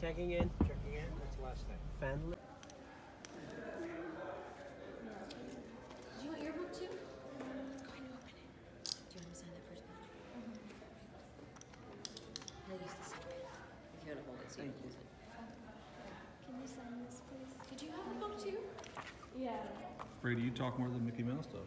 Checking in. Checking in. That's the last thing. Fenlon. You want your book too? Mm-hmm. I'll hold it so you can use it. Oh. Can you sign this, please? Did you have a book too? Yeah. Brady, you talk more than Mickey Mouse does.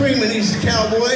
Freeman, he's a cowboy.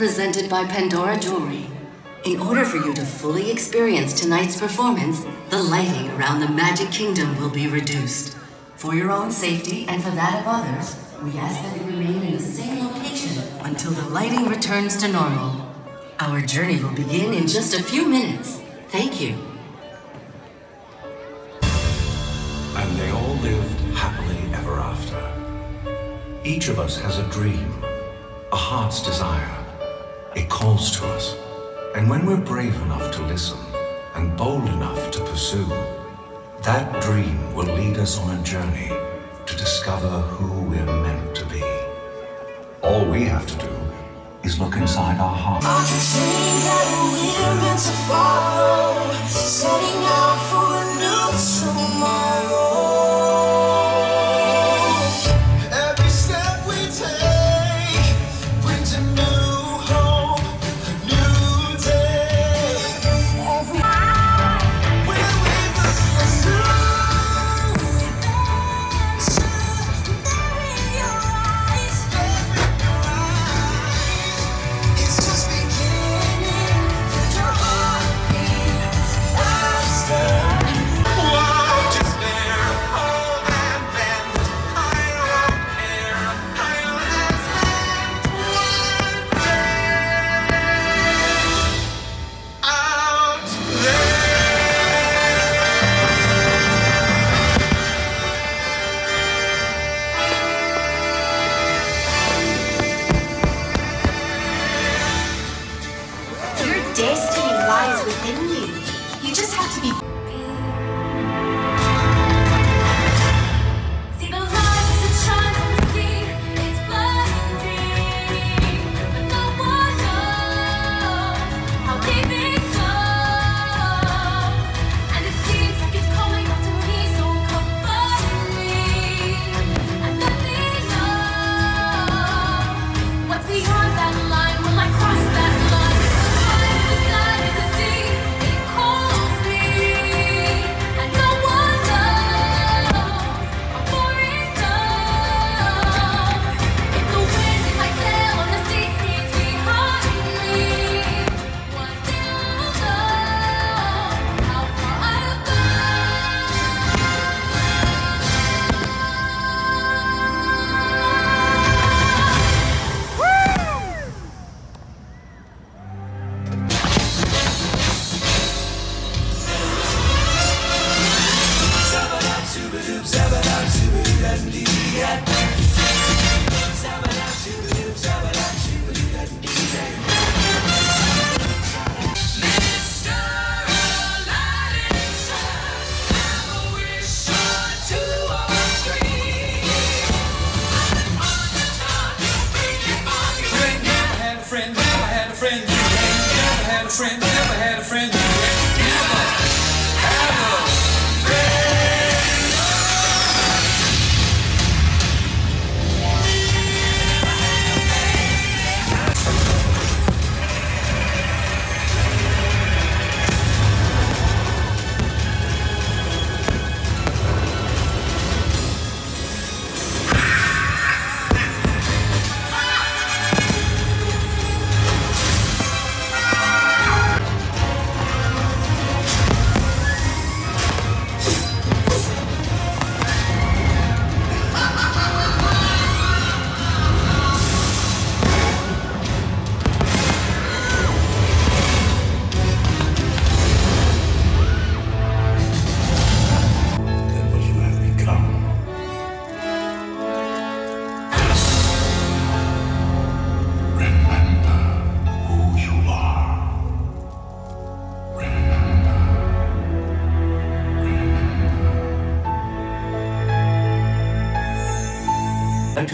Presented by Pandora Jewelry. In order for you to fully experience tonight's performance, the lighting around the Magic Kingdom will be reduced. For your own safety and for that of others, we ask that you remain in the same location until the lighting returns to normal. Our journey will begin in just a few minutes. Thank you. And they all lived happily ever after. Each of us has a dream, a heart's desire. It calls to us. And when we're brave enough to listen and bold enough to pursue, that dream will lead us on a journey to discover who we're meant to be. All we have to do is look inside our hearts.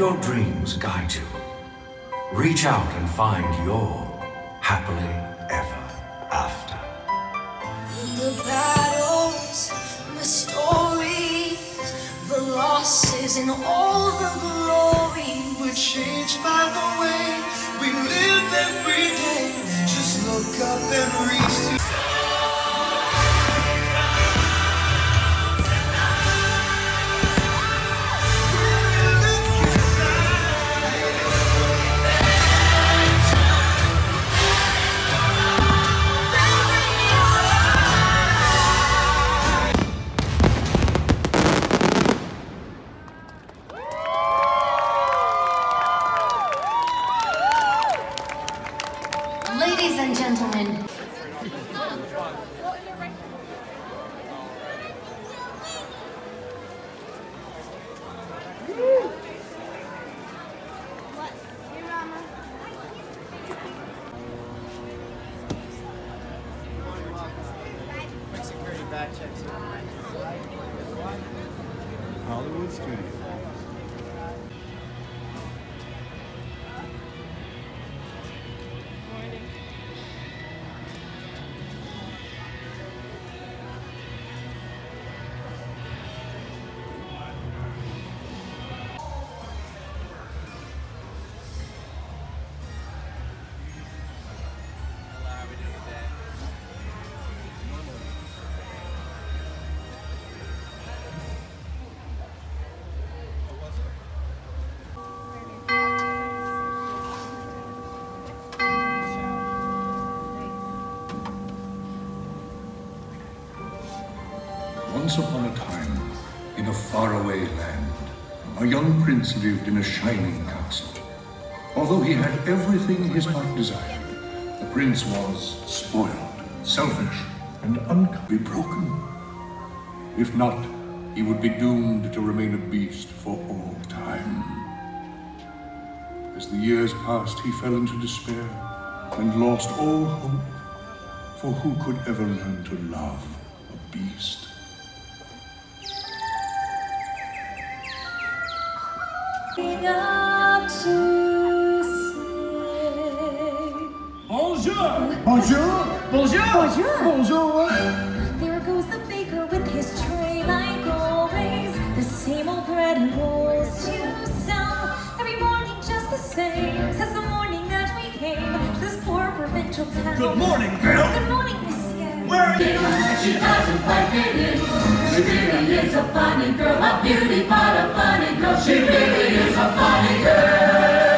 Your dreams guide you. Reach out and find your happily ever after. The battles, the stories. in all the glory. We're changed by the way we live every day. Just look up and reach Once upon a time, in a faraway land, a young prince lived in a shining castle. Although he had everything his heart desired, the prince was spoiled, selfish, and uncommonly broken. If not, he would be doomed to remain a beast for all time. As the years passed, he fell into despair and lost all hope. For who could ever learn to love a beast? Bonjour! Bonjour! Bonjour! Bonjour! Bonjour! There goes the baker with his tray like always. The same old bread and rolls to sell. Every morning just the same. Since the morning that we came to this poor provincial town. Good morning, girl. Good morning, monsieur. Where are you? She doesn't quite fit in. She really is a funny girl. A beauty but a funny girl. She really is a funny girl.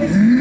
Get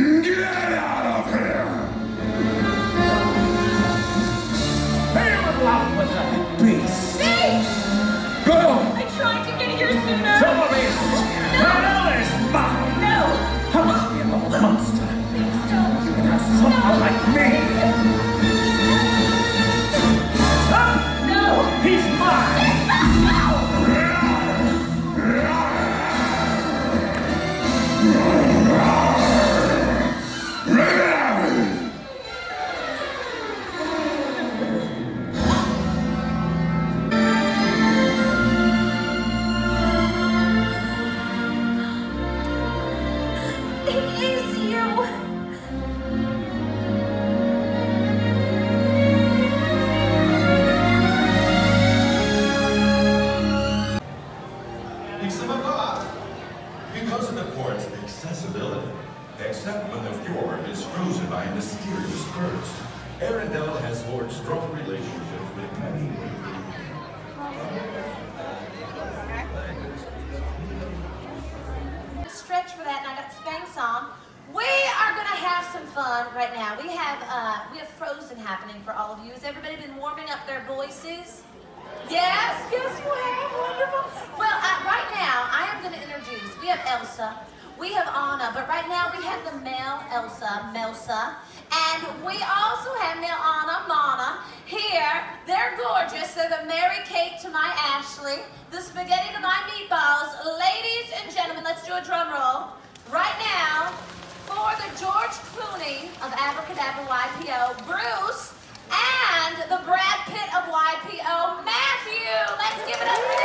Abracadabra YPO, Bruce, and the Brad Pitt of YPO, Matthew. Let's give it up for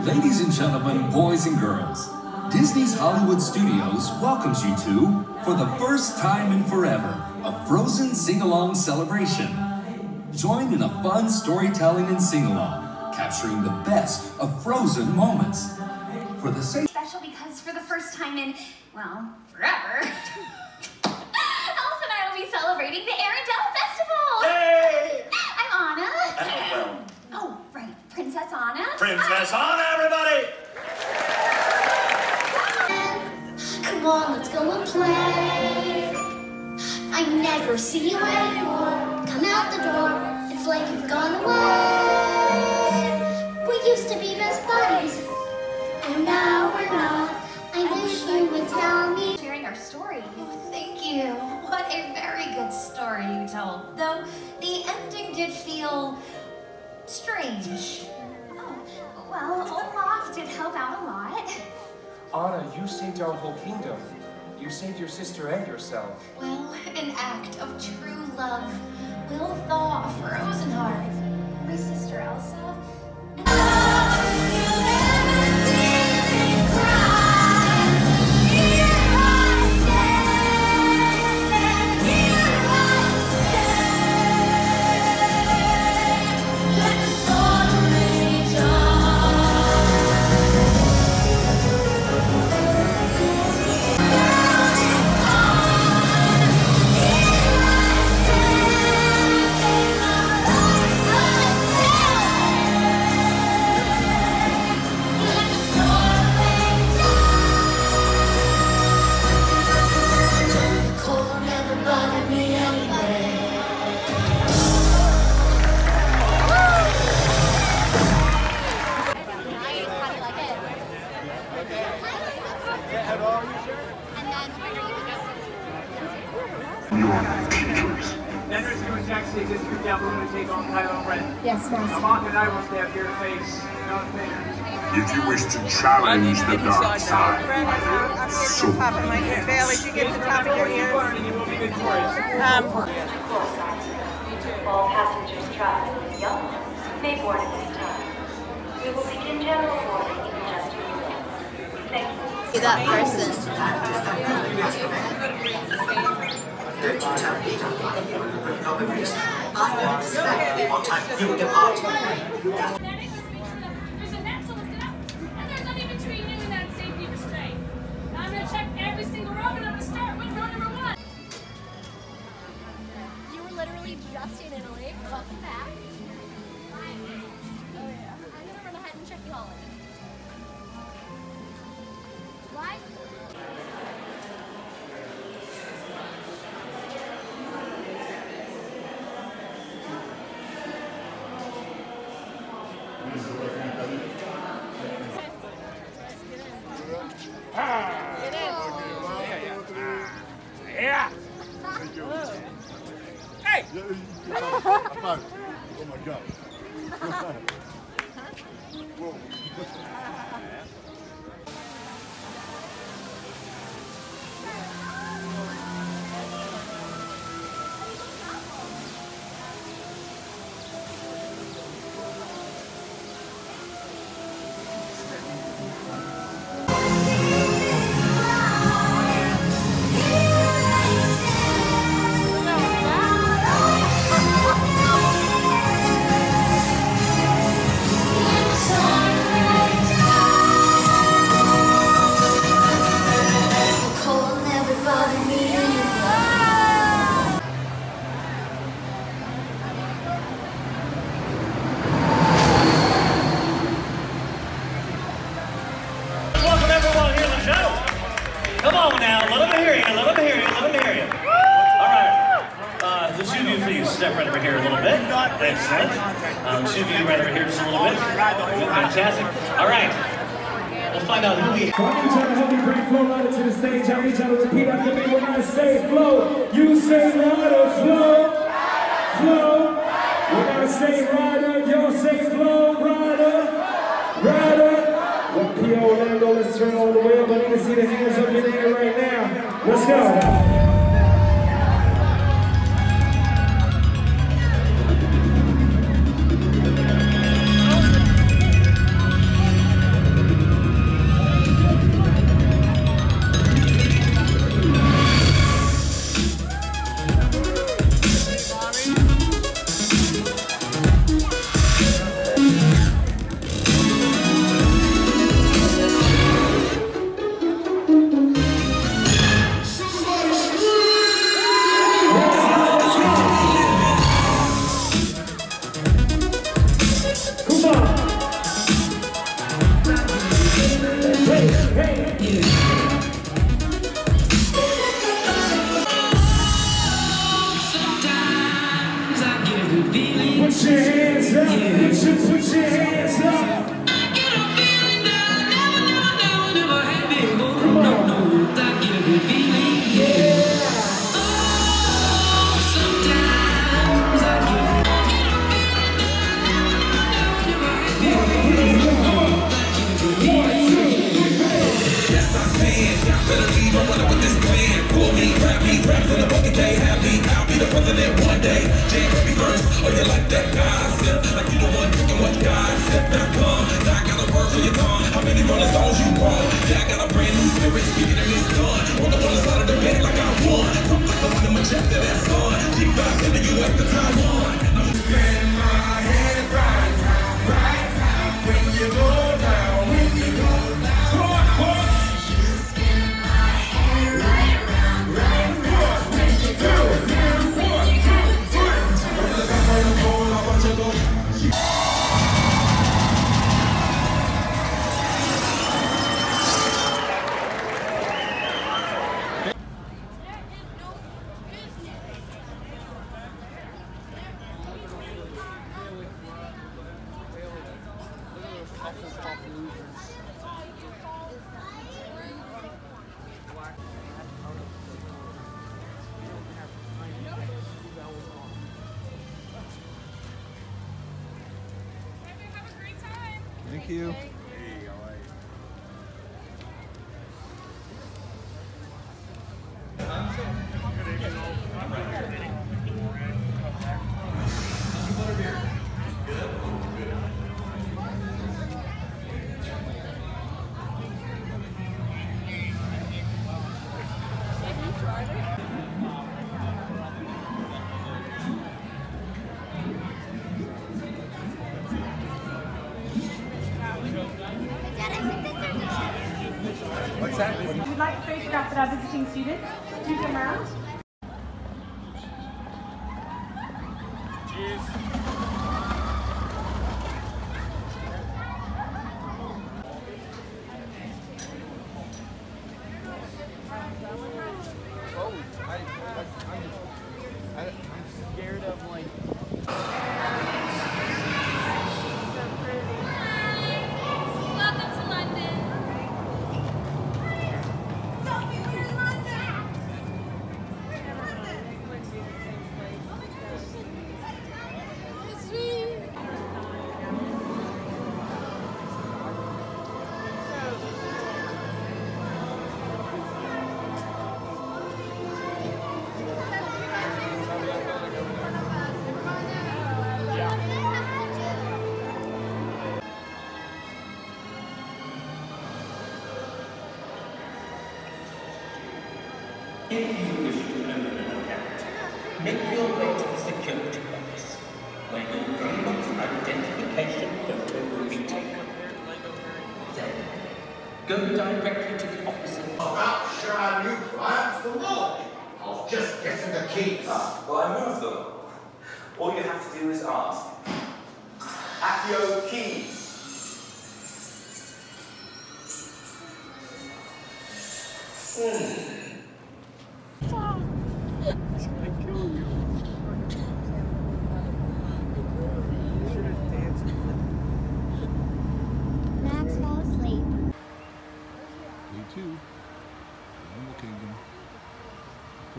them. Ladies and gentlemen, boys and girls, Disney's Hollywood Studios welcomes you to, for the first time in forever, a Frozen sing-along celebration. Join in a fun storytelling and sing-along, capturing the best of Frozen moments. For the sake Special because for the first time in, well, forever, Elsa and I will be celebrating the Arendelle Festival. Hey! I'm Anna. Well, Oh, right, Princess Anna. Princess Anna, everybody! Come on, let's go and play. I never see you anymore. Come out the door. It's like you've gone away. We used to be best buddies, and now we're not. I wish you would tell me. Sharing our story. Oh, thank you. What a very good story you told. Though the ending did feel strange. Oh, well, Olaf did help out a lot. Anna, you saved our whole kingdom. You saved your sister and yourself. Well, an act of true love will thaw a frozen heart. My sister Elsa. Cold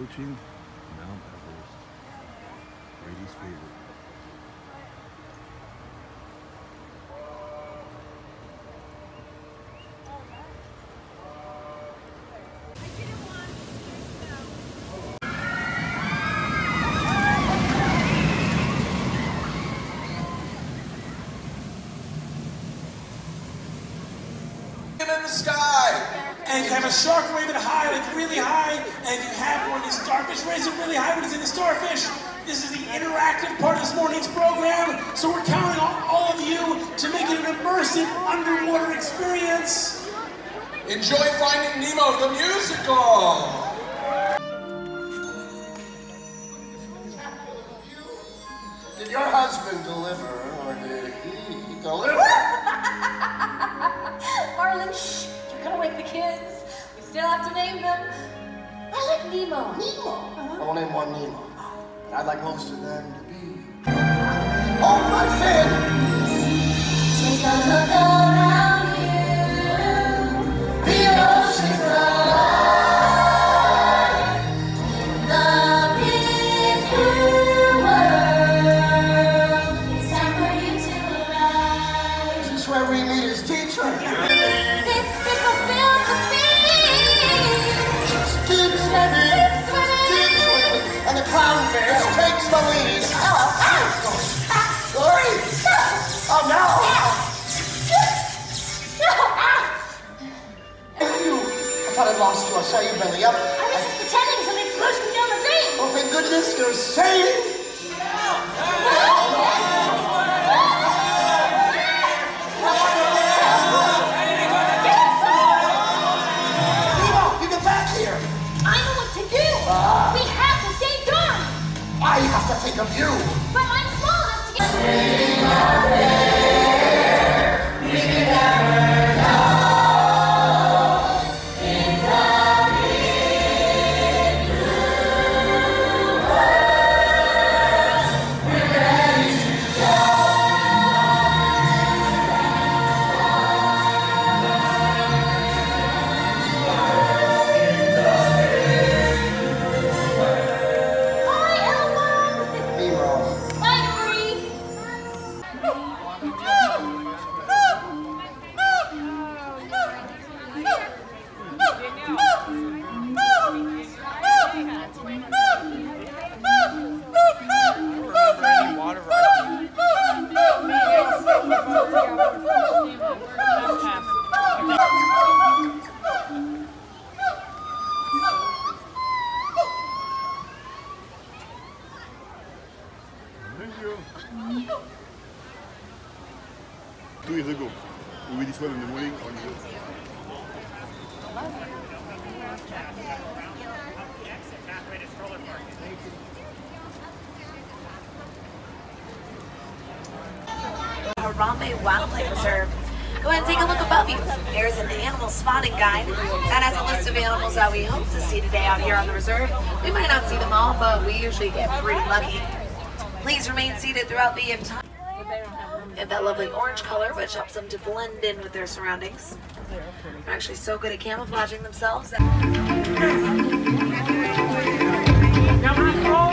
approaching Mount Everest. Brady's favorite. in the sky. And have a shark waving high, like really high, and you have one of these starfish raising really high when it's in the starfish. This is the interactive part of this morning's program, so we're counting on all of you to make it an immersive underwater experience. Enjoy Finding Nemo the musical. Did your husband deliver, or did he deliver? Marlin, shh, you're gonna wake the kids. We still have to name them. I like Nemo. Nemo? Uh-huh. I will name one Nemo, but I'd like most of them to be. Oh, my fin! Take a look saw you belly up. I was just pretending something flushed me down the drain. Oh, thank goodness you're safe! Nemo, you get back here! I know what to do. Ah. We have to save Dorm. I have to think of you! But I'm small enough to get. Orange color, which helps them to blend in with their surroundings. They're actually so good at camouflaging themselves. Now, after all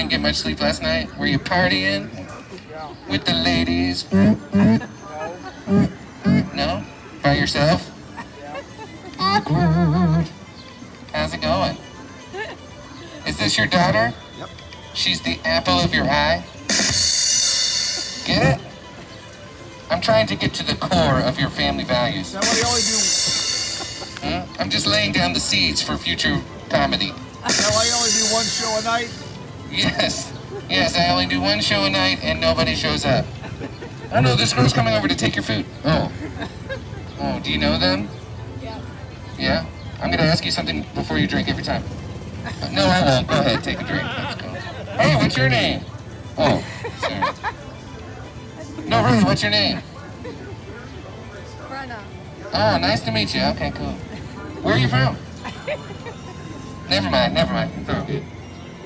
didn't get much sleep last night? Were you partying? With the ladies? No? By yourself? Awkward. How's it going? Is this your daughter? Yep. She's the apple of your eye? Get it? I'm trying to get to the core of your family values. Now, what do only do? Hmm? I'm just laying down the seeds for future comedy. Now, I only do one show a night. Yes. Yes, I only do one show a night and nobody shows up. Oh no, this girl's coming over to take your food. Oh. Oh, do you know them? Yeah. Yeah? I'm gonna ask you something before you drink every time. No, I won't. Go ahead, take a drink. Let's go. Hey, what's your name? Oh, sorry. No, really, what's your name? Brenna. Oh, nice to meet you. Okay, cool. Where are you from? Never mind, never mind. It's all good.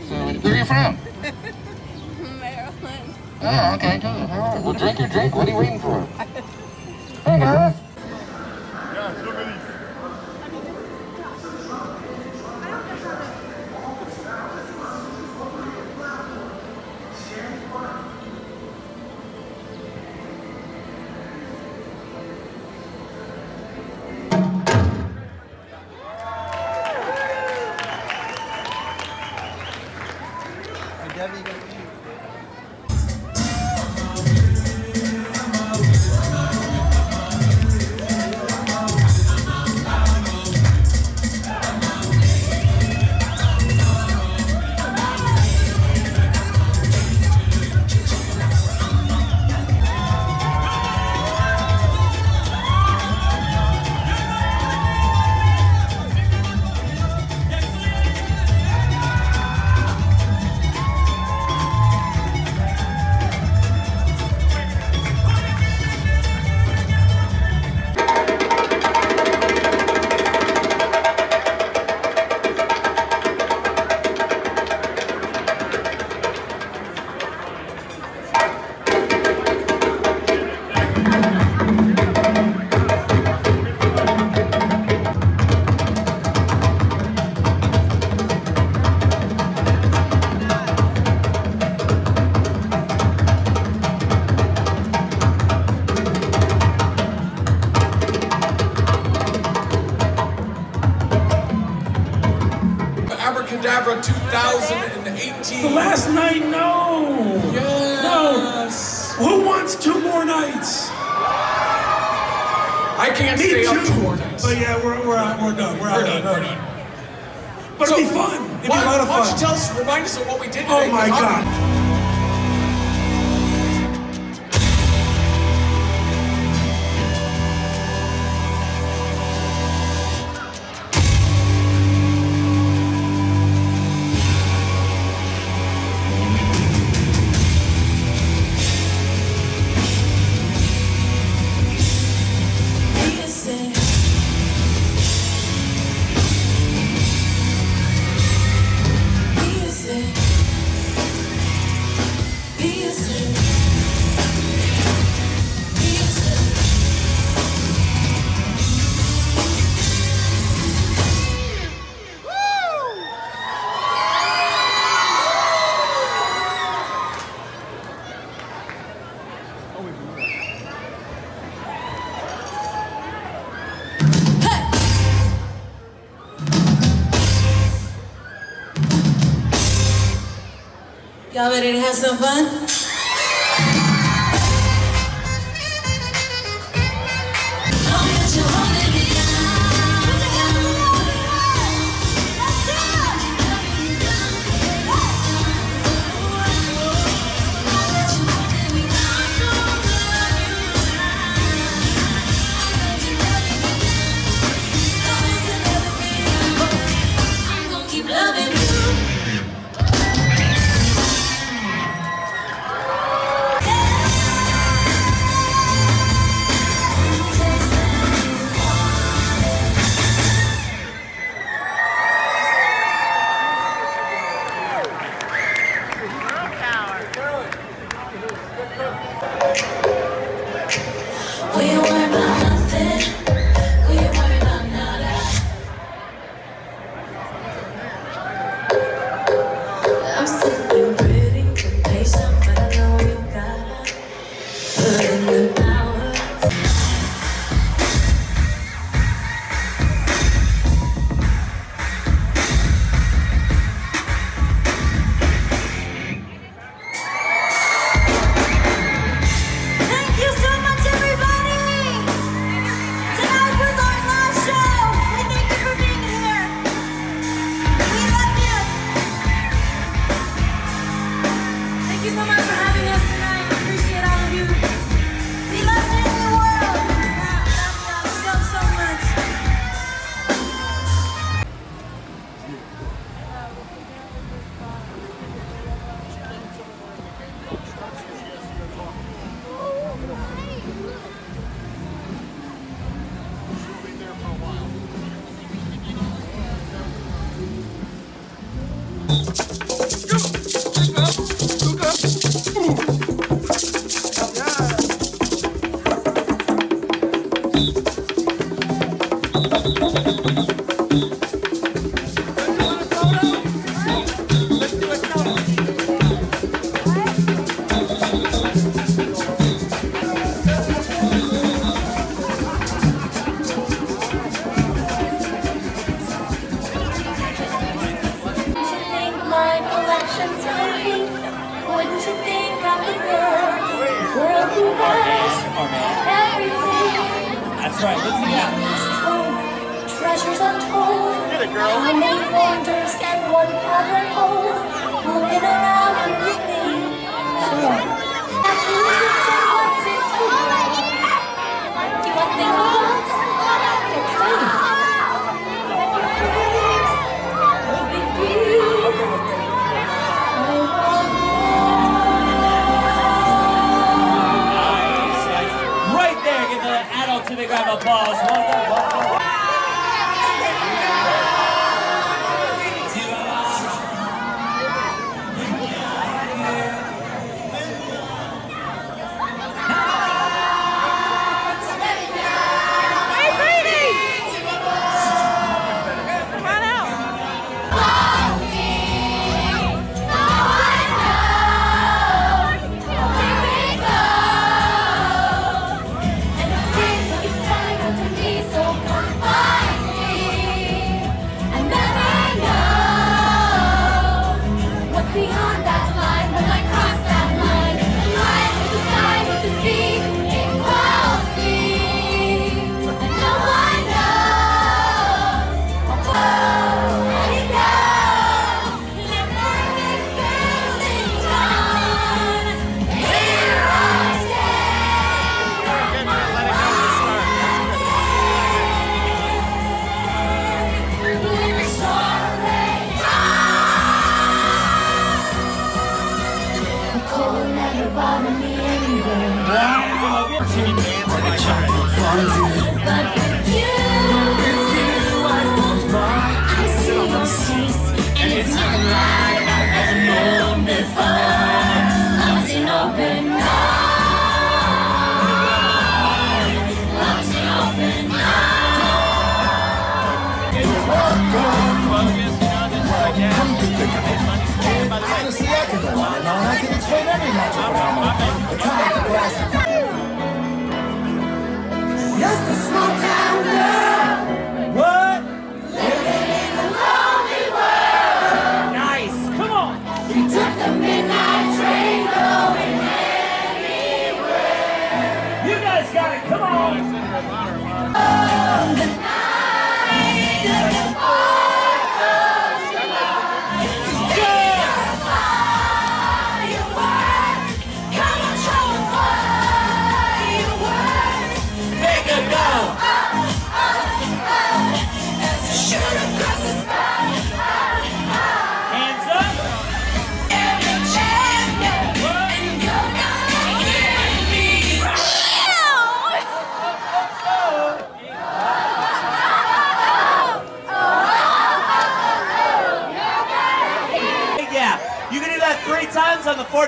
So, where are you from? Maryland. Oh, okay, cool. All right. Well, drink your drink. What are you waiting for? Hey, guys. Y'all ready to have some fun?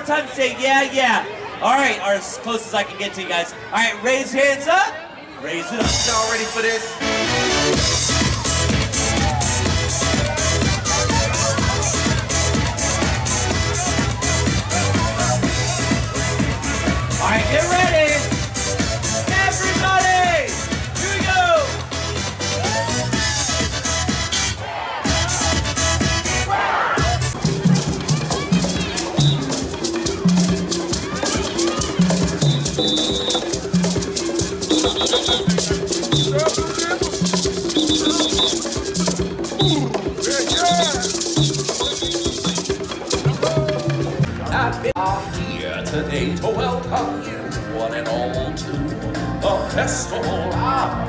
Times. Say yeah, yeah. All right, or as close as I can get to you guys. All right, raise hands up. Raise it up. Y'all ready for this?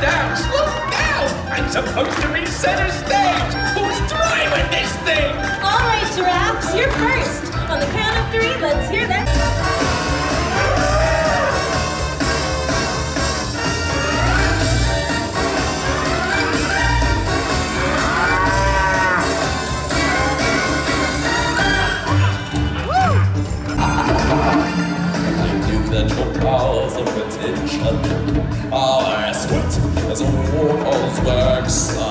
down, slow down! I'm supposed to be center stage. Who's driving this thing? All right, giraffes, you're first. On the count of three, let's hear that. I knew that your powers of attention are as swift as a warthog's backside.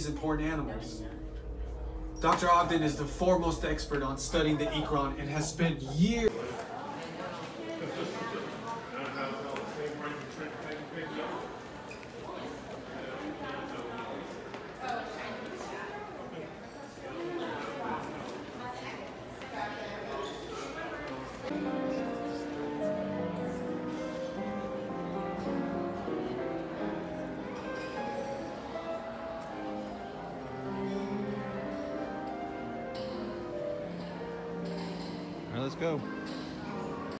These important animals. Dr. Ogden is the foremost expert on studying the Ikran and has spent years.